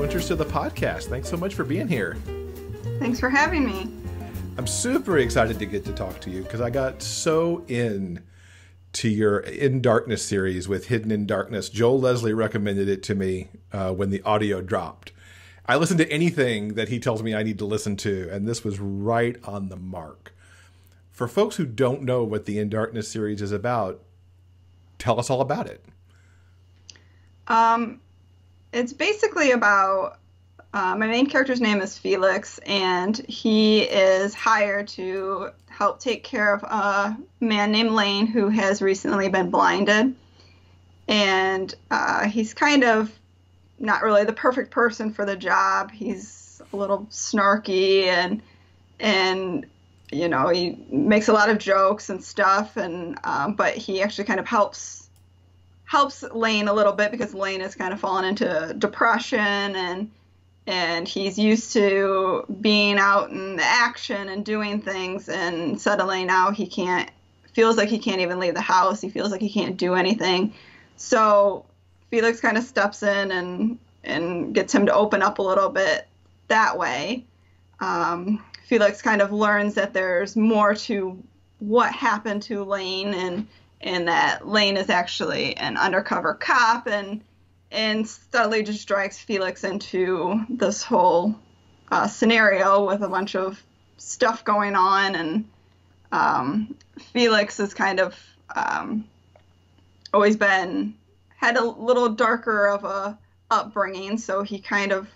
Winters to the podcast. Thanks so much for being here. Thanks for having me. I'm super excited to get to talk to you because I got so in to your In Darkness series with Hidden in Darkness. Joel Leslie recommended it to me uh, when the audio dropped. I listen to anything that he tells me I need to listen to, and this was right on the mark. For folks who don't know what the In Darkness series is about, tell us all about it. Um, it's basically about uh, my main character's name is Felix, and he is hired to help take care of a man named Lane who has recently been blinded. And uh, he's kind of not really the perfect person for the job. He's a little snarky and and you know he makes a lot of jokes and stuff. And um, but he actually kind of helps helps Lane a little bit because Lane has kind of fallen into depression and and he's used to being out in the action and doing things and suddenly now he can't feels like he can't even leave the house. He feels like he can't do anything. So felix kind of steps in and and gets him to open up a little bit that way. Um, felix kind of learns that there's more to what happened to lane and and that lane is actually an undercover cop and and subtly just drags Felix into this whole uh, scenario with a bunch of stuff going on, and um, Felix is kind of um, always been had a little darker of a upbringing, so he kind of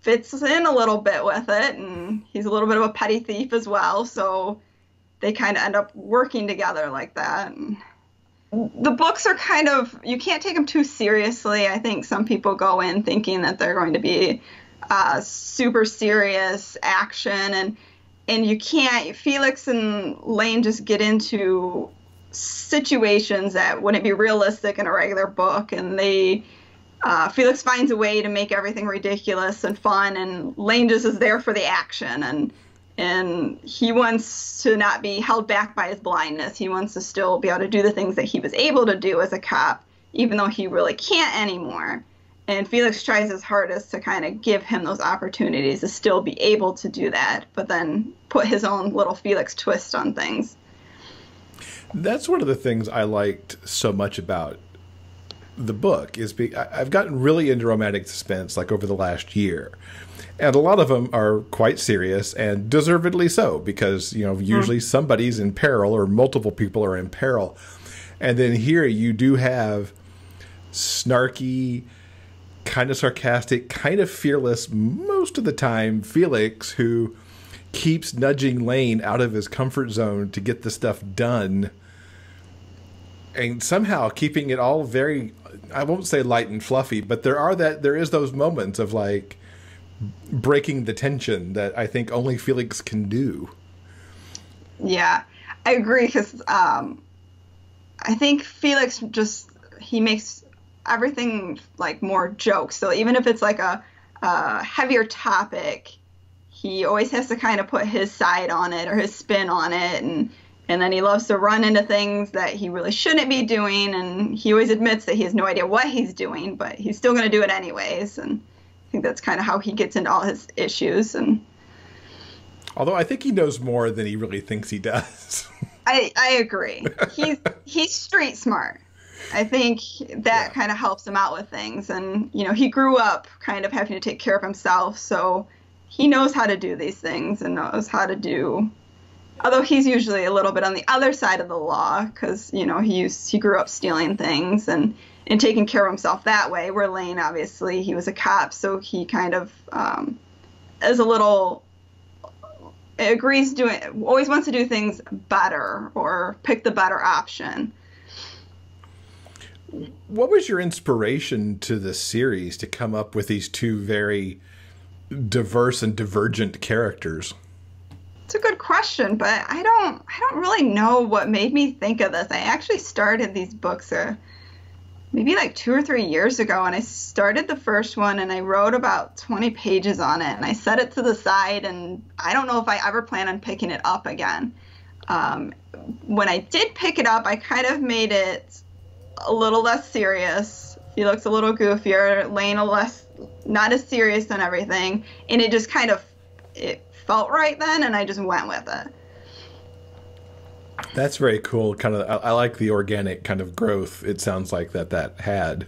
fits in a little bit with it, and he's a little bit of a petty thief as well, so they kind of end up working together like that. And, the books are kind of you can't take them too seriously. I think some people go in thinking that they're going to be uh, super serious action, and and you can't. Felix and Lane just get into situations that wouldn't be realistic in a regular book, and they. Uh, Felix finds a way to make everything ridiculous and fun, and Lane just is there for the action. And and he wants to not be held back by his blindness. He wants to still be able to do the things that he was able to do as a cop, even though he really can't anymore. And Felix tries his hardest to kind of give him those opportunities to still be able to do that, but then put his own little Felix twist on things. That's one of the things I liked so much about the book is be, I've gotten really into romantic suspense like over the last year. And a lot of them are quite serious and deservedly so because you know usually mm. somebody's in peril or multiple people are in peril. And then here you do have snarky kind of sarcastic kind of fearless most of the time felix who keeps nudging lane out of his comfort zone to get the stuff done and somehow keeping it all very i won't say light and fluffy but there are that there is those moments of like breaking the tension that I think only Felix can do. Yeah, I agree because um, I think Felix just he makes everything like more jokes. So even if it's like a, a heavier topic, he always has to kind of put his side on it or his spin on it, and and then he loves to run into things that he really shouldn't be doing, and he always admits that he has no idea what he's doing, but he's still going to do it anyways, and I think that's kind of how he gets into all his issues and although i think he knows more than he really thinks he does. I i agree. He's he's street smart. I think that yeah. kind of helps him out with things and you know he grew up kind of having to take care of himself so he knows how to do these things and knows how to do although he's usually a little bit on the other side of the law because you know he used he grew up stealing things and and taking care of himself that way. Where Lane, obviously, he was a cop, so he kind of um, is a little agrees doing always wants to do things better or pick the better option. What was your inspiration to the series to come up with these two very diverse and divergent characters? It's a good question, but I don't I don't really know what made me think of this. I actually started these books uh, maybe like two or three years ago and I started the first one and I wrote about 20 pages on it and I set it to the side and I don't know if I ever plan on picking it up again. Um, when I did pick it up, I kind of made it a little less serious Felix a little goofier, Lane a less not as serious and everything, and it just kind of it felt right then, and I just went with it. That's very cool. Kind of, I, I like the organic kind of growth. It sounds like that that had.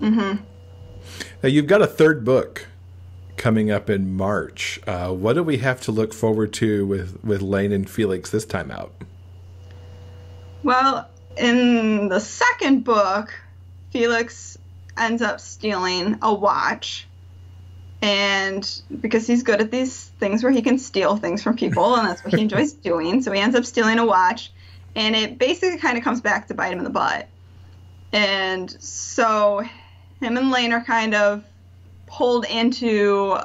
Mm-hmm. Now you've got a third book coming up in March. Uh, what do we have to look forward to with with Lane and Felix this time out? Well, in the second book, Felix ends up stealing a watch. And because he's good at these things where he can steal things from people, and that's what he enjoys doing, so he ends up stealing a watch. And it basically kind of comes back to bite him in the butt. And so him and Lane are kind of pulled into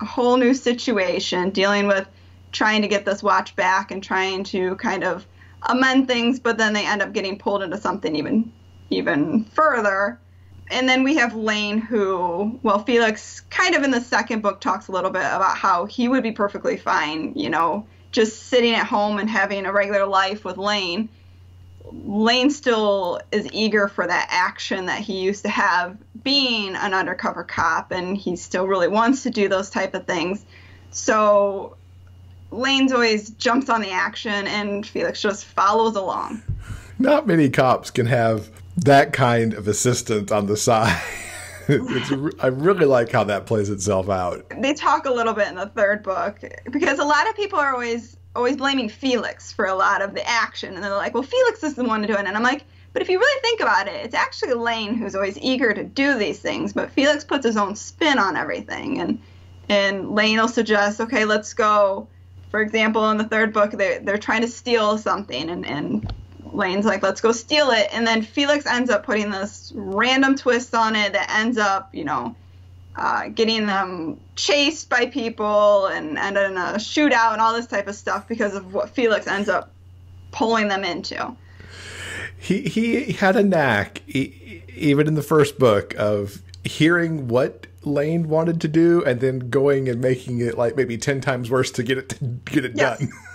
a whole new situation, dealing with trying to get this watch back and trying to kind of amend things, but then they end up getting pulled into something even even further. And then we have Lane, who, well, Felix kind of in the second book talks a little bit about how he would be perfectly fine, you know, just sitting at home and having a regular life with Lane. Lane still is eager for that action that he used to have being an undercover cop, and he still really wants to do those type of things. So Lane's always jumps on the action, and Felix just follows along. Not many cops can have that kind of assistant on the side. I really like how that plays itself out. They talk a little bit in the third book because a lot of people are always always blaming Felix for a lot of the action, and they're like, "Well, Felix is the one to do it," and I'm like, "But if you really think about it, it's actually Lane who's always eager to do these things, but Felix puts his own spin on everything, and and Lane will suggest, okay, let's go." For example, in the third book, they they're trying to steal something, and and Lane's like, let's go steal it. And then Felix ends up putting this random twist on it that ends up, you know, uh, getting them chased by people and, and in a shootout and all this type of stuff because of what Felix ends up pulling them into. He, he had a knack, even in the first book, of hearing what Lane wanted to do and then going and making it like maybe 10 times worse to get it to get it yes. done.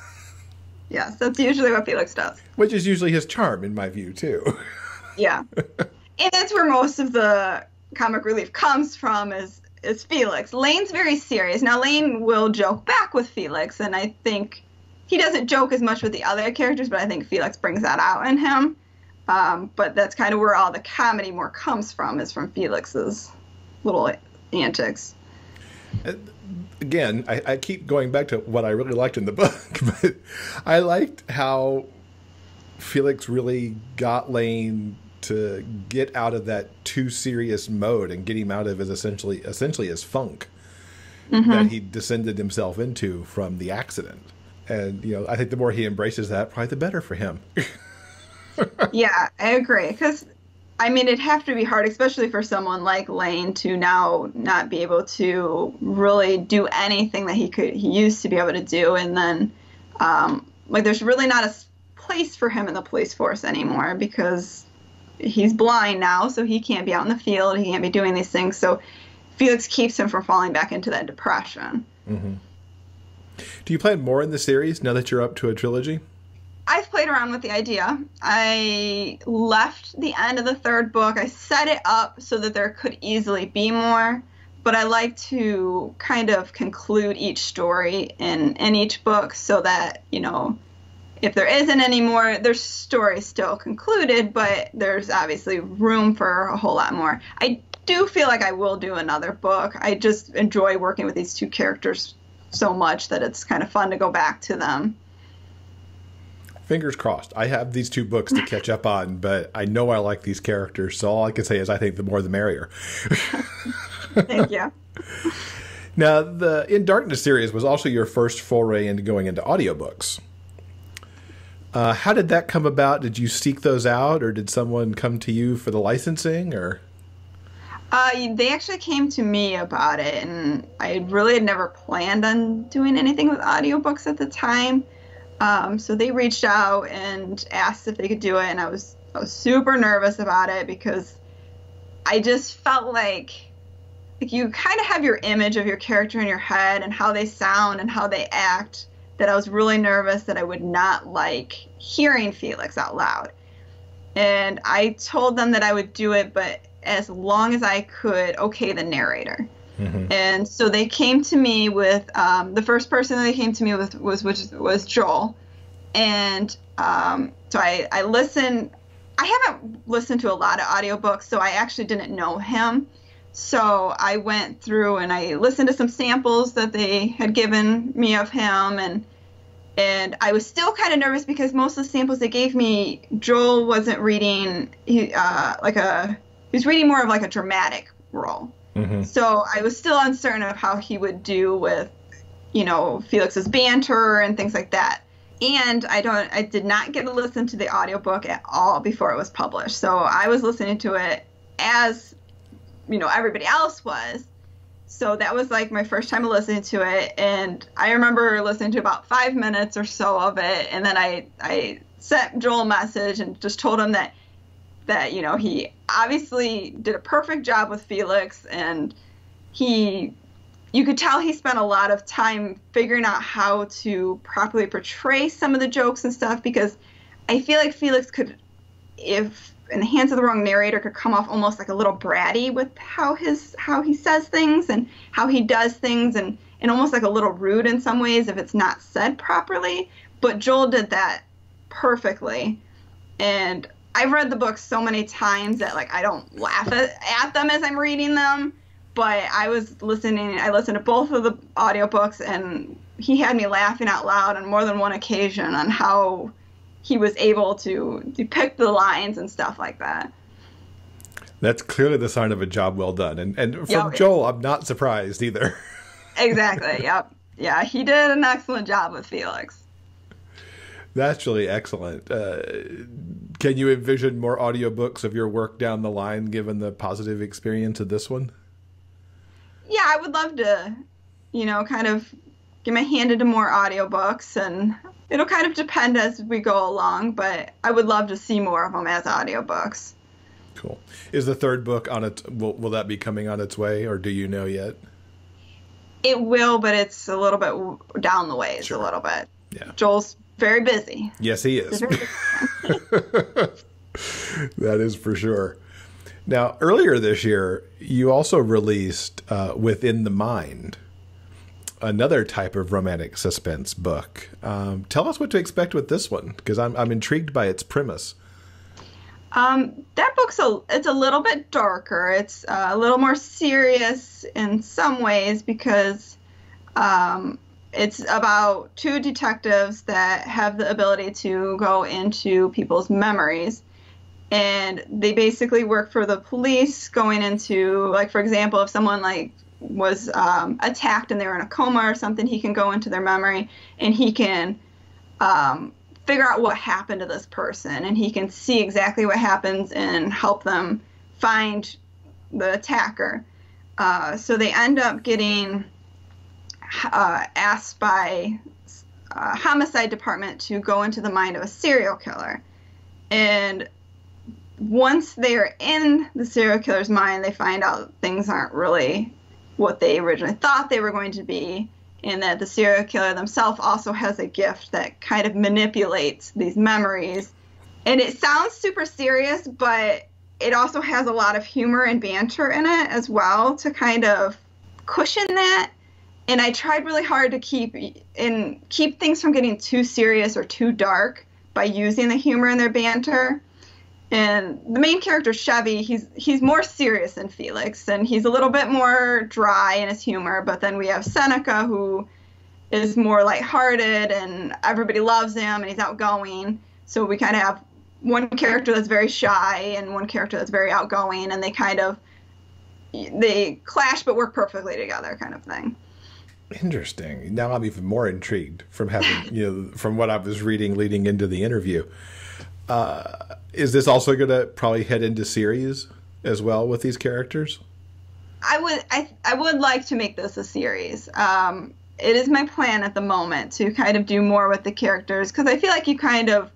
Yes, that's usually what Felix does. Which is usually his charm, in my view, too. yeah, and that's where most of the comic relief comes from. Is is Felix? Lane's very serious. Now Lane will joke back with Felix, and I think he doesn't joke as much with the other characters, but I think Felix brings that out in him. Um, but that's kind of where all the comedy more comes from, is from Felix's little antics. Again, I, I, keep going back to what I really liked in the book, but I liked how Felix really got Lane to get out of that too serious mode and get him out of his essentially essentially his funk mm-hmm. that he descended himself into from the accident. And you know, I think the more he embraces that, probably the better for him. yeah, I agree. Because I mean, it'd have to be hard, especially for someone like Lane, to now not be able to really do anything that he could he used to be able to do, and then um, like there's really not a place for him in the police force anymore because he's blind now, so he can't be out in the field, he can't be doing these things. So Felix keeps him from falling back into that depression. Mm-hmm. Do you plan more in the series now that you're up to a trilogy? I've played around with the idea. I left the end of the third book. I set it up so that there could easily be more, but I like to kind of conclude each story in in each book so that, you know, if there isn't any more, their story still concluded, but there's obviously room for a whole lot more. I do feel like I will do another book. I just enjoy working with these two characters so much that it's kind of fun to go back to them fingers crossed. I have these two books to catch up on, but I know I like these characters, so all I can say is I think the more the merrier. Thank you. Now, the In Darkness series was also your first foray into going into audiobooks. Uh, how did that come about? Did you seek those out, or did someone come to you for the licensing, or? Uh, they actually came to me about it, and I really had never planned on doing anything with audiobooks at the time. Um, so they reached out and asked if they could do it, and I was I was super nervous about it because I just felt like like you kind of have your image of your character in your head and how they sound and how they act. That I was really nervous that I would not like hearing Felix out loud. and I told them that I would do it, but as long as I could okay the narrator. Mm-hmm. And so they came to me with um, the first person that they came to me with was which was Joel, and um, so I I listened. I haven't listened to a lot of audiobooks, so I actually didn't know him. So I went through and I listened to some samples that they had given me of him, and and I was still kind of nervous because most of the samples they gave me, Joel wasn't reading he, uh, like a he was reading more of like a dramatic role. Mm-hmm. So I was still uncertain of how he would do with, you know, Felix's banter and things like that. And I don't I did not get to listen to the audiobook at all before it was published. So I was listening to it as you know everybody else was. So that was like my first time listening to it and I remember listening to about 5 minutes or so of it and then I I sent Joel a message and just told him that that you know he obviously did a perfect job with Felix and he you could tell he spent a lot of time figuring out how to properly portray some of the jokes and stuff because I feel like Felix could if in the hands of the wrong narrator could come off almost like a little bratty with how his how he says things and how he does things and and almost like a little rude in some ways if it's not said properly. But Joel did that perfectly. And I've read the books so many times that like I don't laugh at, at them as I'm reading them. But I was listening. I listened to both of the audiobooks, and he had me laughing out loud on more than one occasion on how he was able to depict the lines and stuff like that. That's clearly the sign of a job well done. And and from yep. Joel, I'm not surprised either. exactly. Yep. Yeah, he did an excellent job with Felix. That's really excellent. Uh, can you envision more audiobooks of your work down the line given the positive experience of this one? Yeah, I would love to, you know, kind of get my hand into more audiobooks and it'll kind of depend as we go along, but I would love to see more of them as audiobooks. Cool. Is the third book on it will will that be coming on its way or do you know yet? It will, but it's a little bit down the ways sure. a little bit. Yeah. Joel's very busy. Yes, he is. that is for sure. Now, earlier this year, you also released uh, Within the Mind, another type of romantic suspense book. Um, tell us what to expect with this one, because I'm, I'm intrigued by its premise. Um, that book's a it's a little bit darker. It's uh, a little more serious in some ways because um, it's about two detectives that have the ability to go into people's memories. And they basically work for the police going into like for example if someone like was um, attacked and they were in a coma or something he can go into their memory and he can um, figure out what happened to this person. And he can see exactly what happens and help them find the attacker. Uh, so they end up getting uh, asked by a uh, homicide department to go into the mind of a serial killer. And once they are in the serial killer's mind, they find out things aren't really what they originally thought they were going to be, and that the serial killer themselves also has a gift that kind of manipulates these memories. And it sounds super serious, but it also has a lot of humor and banter in it as well to kind of cushion that and I tried really hard to keep and keep things from getting too serious or too dark by using the humor in their banter. And the main character Chevy, he's he's more serious than Felix, and he's a little bit more dry in his humor. But then we have Seneca, who is more lighthearted, and everybody loves him, and he's outgoing. So we kind of have one character that's very shy and one character that's very outgoing, and they kind of they clash but work perfectly together, kind of thing. Interesting. Now I'm even more intrigued from having you know from what I was reading leading into the interview. Uh, is this also going to probably head into series as well with these characters? I would I I would like to make this a series. Um, it is my plan at the moment to kind of do more with the characters because I feel like you kind of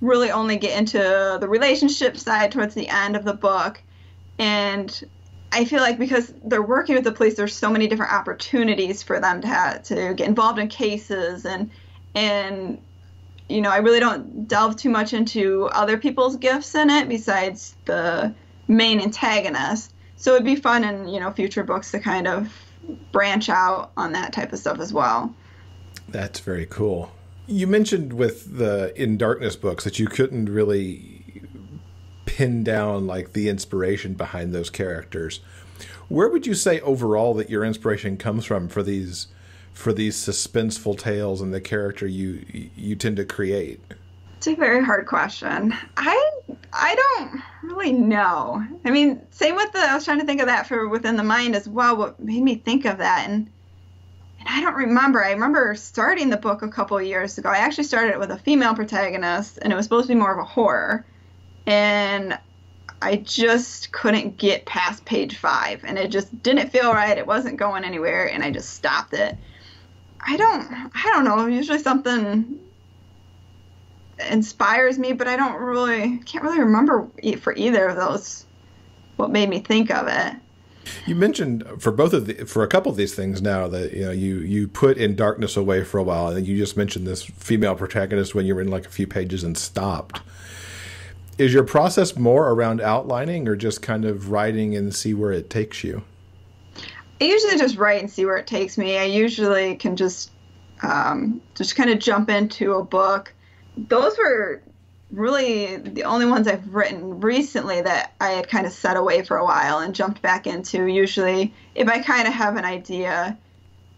really only get into the relationship side towards the end of the book and I feel like because they're working with the police, there's so many different opportunities for them to have, to get involved in cases and and you know, I really don't delve too much into other people's gifts in it besides the main antagonist. So it'd be fun in, you know, future books to kind of branch out on that type of stuff as well. That's very cool. You mentioned with the In Darkness books that you couldn't really pin down like the inspiration behind those characters. Where would you say overall that your inspiration comes from for these for these suspenseful tales and the character you you tend to create? It's a very hard question. I I don't really know. I mean, same with the I was trying to think of that for within the mind as well. What made me think of that and and I don't remember. I remember starting the book a couple years ago. I actually started it with a female protagonist, and it was supposed to be more of a horror. And I just couldn't get past page five, and it just didn't feel right. It wasn't going anywhere, and I just stopped it. I don't, I don't know. Usually something inspires me, but I don't really, can't really remember for either of those what made me think of it. You mentioned for both of the for a couple of these things now that you know you you put in darkness away for a while, and you just mentioned this female protagonist when you were in like a few pages and stopped. Is your process more around outlining or just kind of writing and see where it takes you? I usually just write and see where it takes me. I usually can just um, just kind of jump into a book. Those were really the only ones I've written recently that I had kind of set away for a while and jumped back into. Usually, if I kind of have an idea,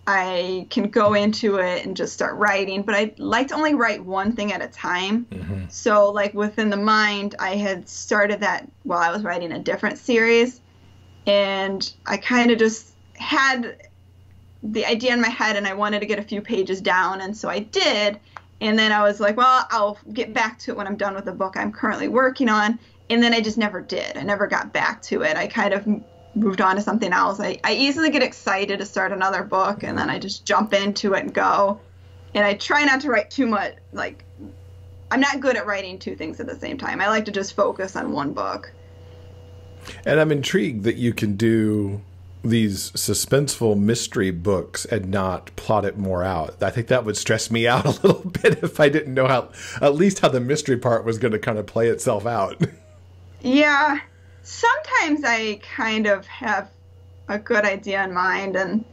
I can go into it and just start writing, but I like to only write one thing at a time. Mm-hmm. So, like within the mind, I had started that while I was writing a different series, and I kind of just had the idea in my head and I wanted to get a few pages down, and so I did and then I was like, well, I'll get back to it when I'm done with the book I'm currently working on. And then I just never did. I never got back to it. I kind of moved on to something else. I, I easily get excited to start another book and then I just jump into it and go. And I try not to write too much. Like, I'm not good at writing two things at the same time. I like to just focus on one book. And I'm intrigued that you can do these suspenseful mystery books and not plot it more out. I think that would stress me out a little bit if I didn't know how, at least how the mystery part was going to kind of play itself out. Yeah. Sometimes I kind of have a good idea in mind. And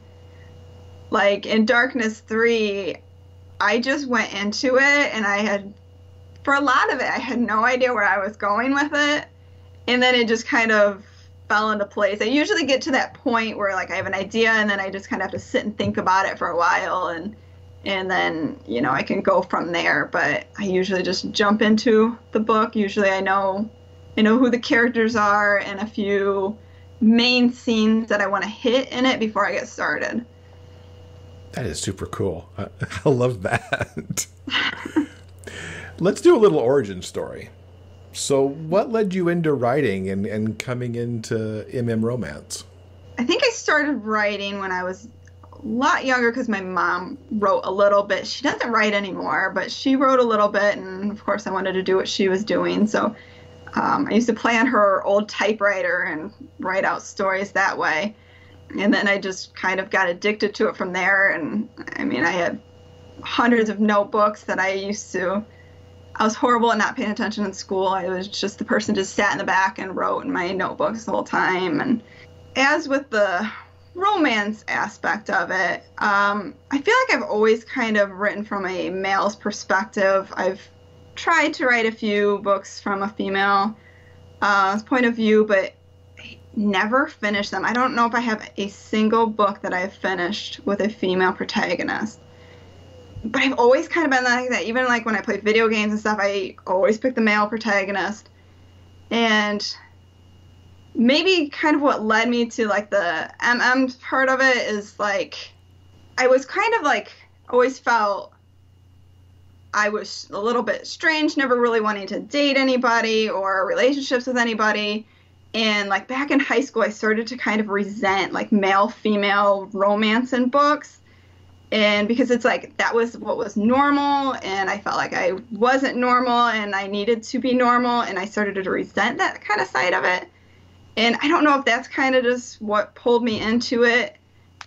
like in Darkness 3, I just went into it and I had, for a lot of it, I had no idea where I was going with it. And then it just kind of fell into place. I usually get to that point where like I have an idea and then I just kind of have to sit and think about it for a while and and then you know I can go from there. But I usually just jump into the book. Usually I know I know who the characters are and a few main scenes that I want to hit in it before I get started. That is super cool. I, I love that. Let's do a little origin story. So, what led you into writing and, and coming into MM Romance? I think I started writing when I was a lot younger because my mom wrote a little bit. She doesn't write anymore, but she wrote a little bit, and of course, I wanted to do what she was doing. So, um, I used to play on her old typewriter and write out stories that way. And then I just kind of got addicted to it from there. And I mean, I had hundreds of notebooks that I used to I was horrible at not paying attention in school. I was just the person just sat in the back and wrote in my notebooks the whole time. And as with the romance aspect of it, um, I feel like I've always kind of written from a male's perspective. I've tried to write a few books from a female uh, point of view, but never finished them. I don't know if I have a single book that I've finished with a female protagonist but I've always kind of been like that. Even like when I play video games and stuff, I always pick the male protagonist. And maybe kind of what led me to like the MM part of it is like I was kind of like always felt I was a little bit strange, never really wanting to date anybody or relationships with anybody. And like back in high school, I started to kind of resent like male female romance in books. And because it's like that was what was normal and i felt like i wasn't normal and i needed to be normal and i started to resent that kind of side of it. And i don't know if that's kind of just what pulled me into it.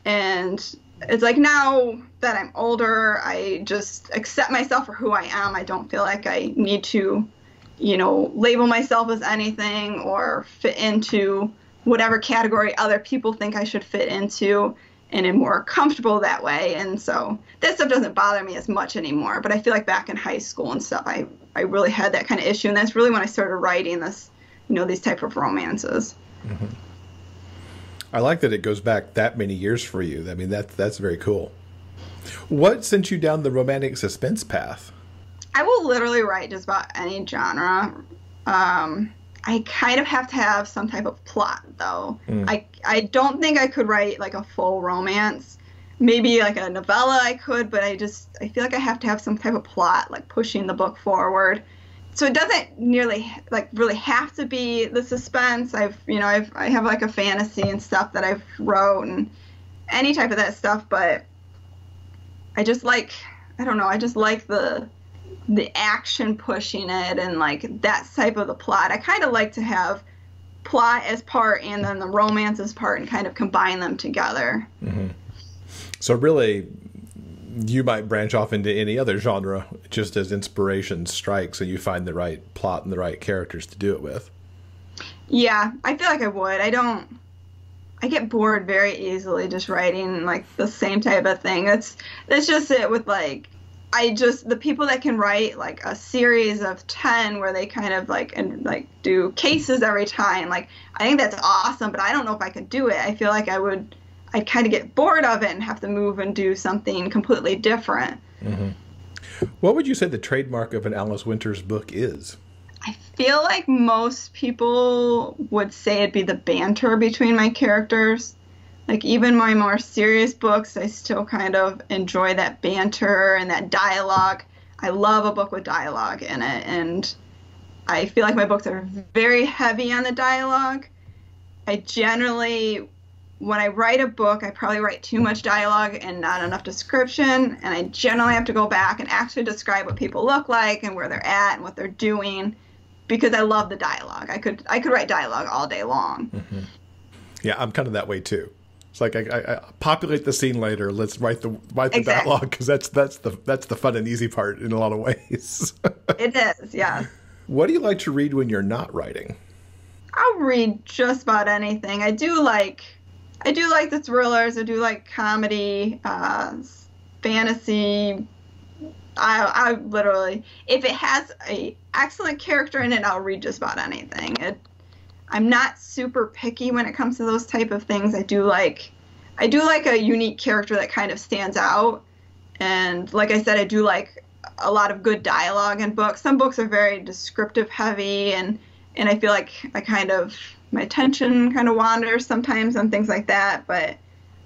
And it's like now that I'm older, I just accept myself for who I am. I don't feel like I need to, you know, label myself as anything or fit into whatever category other people think I should fit into and am more comfortable that way. And so that stuff doesn't bother me as much anymore. But I feel like back in high school and stuff, I, I really had that kind of issue. And that's really when I started writing this, you know, these type of romances. Mm-hmm. I like that it goes back that many years for you. I mean, that, that's very cool. What sent you down the romantic suspense path? I will literally write just about any genre. Um, I kind of have to have some type of plot though. Mm. I I don't think I could write like a full romance. Maybe like a novella I could, but I just I feel like I have to have some type of plot like pushing the book forward. So it doesn't nearly like really have to be the suspense. I've you know I've I have like a fantasy and stuff that I've wrote and any type of that stuff, but I just like I don't know, I just like the the action pushing it and like that type of the plot. I kind of like to have plot as part and then the romance as part and kind of combine them together. Mm-hmm. So really, you might branch off into any other genre just as inspiration strikes and you find the right plot and the right characters to do it with. Yeah, I feel like I would. I don't. I get bored very easily just writing like the same type of thing. That's that's just it with like I just the people that can write like a series of 10 where they kind of like and like do cases every time like I think that's awesome but I don't know if I could do it. I feel like I would I'd kind of get bored of it and have to move and do something completely different. Mm-hmm. What would you say the trademark of an Alice Winters book is? I feel like most people would say it'd be the banter between my characters like even my more serious books i still kind of enjoy that banter and that dialogue i love a book with dialogue in it and i feel like my books are very heavy on the dialogue i generally when i write a book i probably write too much dialogue and not enough description and i generally have to go back and actually describe what people look like and where they're at and what they're doing because i love the dialogue i could i could write dialogue all day long mm-hmm. yeah i'm kind of that way too it's like I, I, I, populate the scene later. Let's write the write the exactly. dialogue because that's that's the that's the fun and easy part in a lot of ways. it is, yeah. What do you like to read when you're not writing? I'll read just about anything. I do like I do like the thrillers. I do like comedy, uh, fantasy. I, I literally, if it has a excellent character in it, I'll read just about anything. It I'm not super picky when it comes to those type of things. I do like I do like a unique character that kind of stands out. And like I said, I do like a lot of good dialogue in books. Some books are very descriptive heavy and and I feel like I kind of my attention kind of wanders sometimes on things like that, but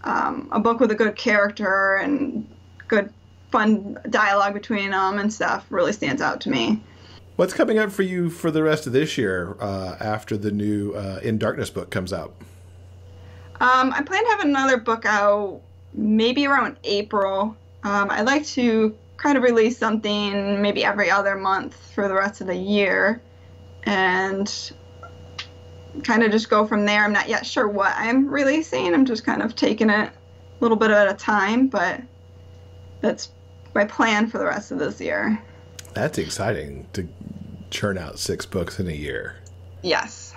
um, a book with a good character and good fun dialogue between them and stuff really stands out to me. What's coming up for you for the rest of this year uh, after the new uh, In Darkness book comes out? Um, I plan to have another book out maybe around April. Um, I'd like to kind of release something maybe every other month for the rest of the year and kind of just go from there. I'm not yet sure what I'm releasing. I'm just kind of taking it a little bit at a time, but that's my plan for the rest of this year. That's exciting to churn out six books in a year. Yes.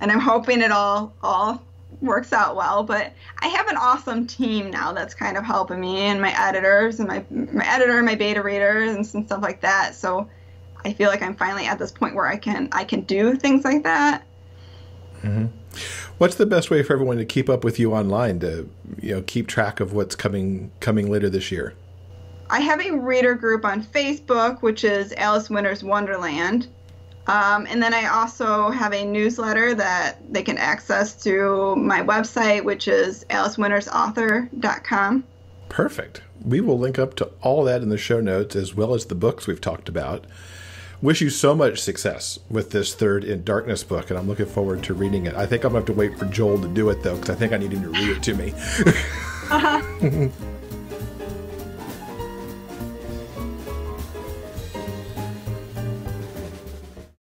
And I'm hoping it all all works out well, but I have an awesome team now that's kind of helping me and my editors and my my editor and my beta readers and some stuff like that. So I feel like I'm finally at this point where I can I can do things like that. Mm-hmm. What's the best way for everyone to keep up with you online to you know keep track of what's coming coming later this year? I have a reader group on Facebook, which is Alice Winters Wonderland. Um, and then I also have a newsletter that they can access through my website, which is alicewintersauthor.com. Perfect. We will link up to all that in the show notes as well as the books we've talked about. Wish you so much success with this third In Darkness book, and I'm looking forward to reading it. I think I'm going to have to wait for Joel to do it, though, because I think I need him to read it to me. uh-huh.